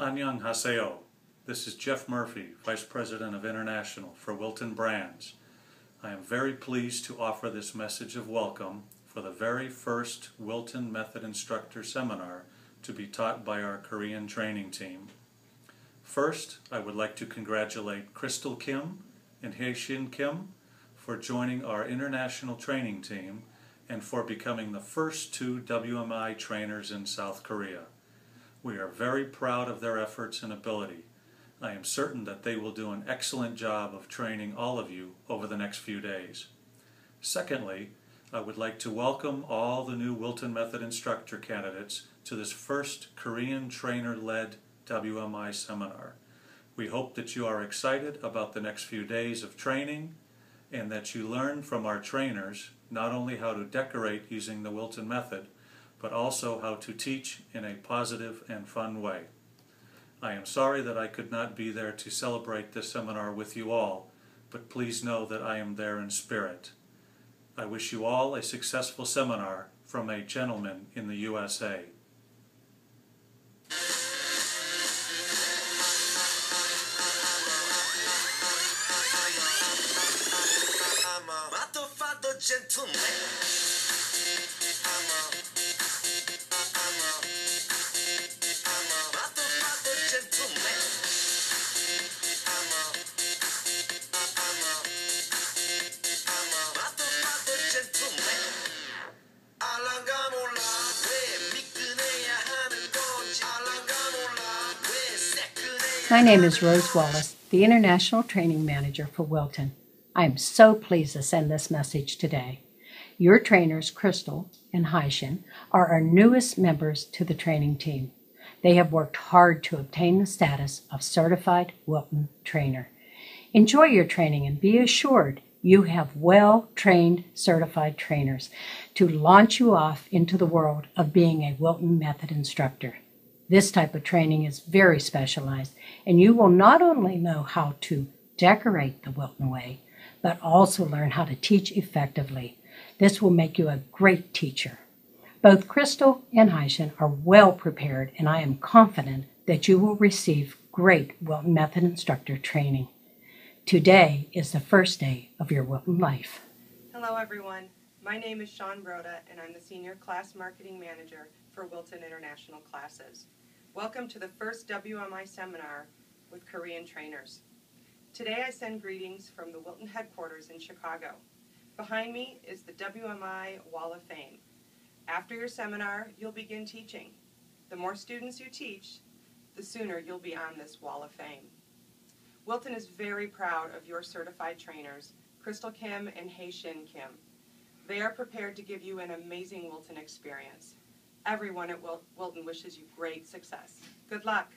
Anyang Haseo. This is Jeff Murphy, Vice President of International for Wilton Brands. I am very pleased to offer this message of welcome for the very first Wilton Method Instructor Seminar to be taught by our Korean training team. First, I would like to congratulate Crystal Kim and Hae-Shin Kim for joining our international training team and for becoming the first two WMI trainers in South Korea. We are very proud of their efforts and ability. I am certain that they will do an excellent job of training all of you over the next few days. Secondly, I would like to welcome all the new Wilton Method instructor candidates to this first Korean trainer-led WMI seminar. We hope that you are excited about the next few days of training and that you learn from our trainers not only how to decorate using the Wilton method, but also how to teach in a positive and fun way. I am sorry that I could not be there to celebrate this seminar with you all, but please know that I am there in spirit. I wish you all a successful seminar from a gentleman in the USA. My name is Rose Wallace, the International Training Manager for Wilton. I am so pleased to send this message today. Your trainers, Crystal and Hae-Shin, are our newest members to the training team. They have worked hard to obtain the status of Certified Wilton Trainer. Enjoy your training and be assured you have well trained certified trainers to launch you off into the world of being a Wilton Method instructor. This type of training is very specialized, and you will not only know how to decorate the Wilton way, but also learn how to teach effectively. This will make you a great teacher. Both Crystal and Hae-Shin are well prepared, and I am confident that you will receive great Wilton Method instructor training. Today is the first day of your Wilton life. Hello, everyone. My name is Sean Broda, and I'm the Senior Class Marketing Manager for Wilton International Classes. Welcome to the first WMI seminar with Korean trainers. Today, I send greetings from the Wilton headquarters in Chicago. Behind me is the WMI Wall of Fame. After your seminar, you'll begin teaching. The more students you teach, the sooner you'll be on this Wall of Fame. Wilton is very proud of your certified trainers, Crystal Kim and Hae-Shin Kim. They are prepared to give you an amazing Wilton experience. Everyone at Wil- Wilton wishes you great success. Good luck.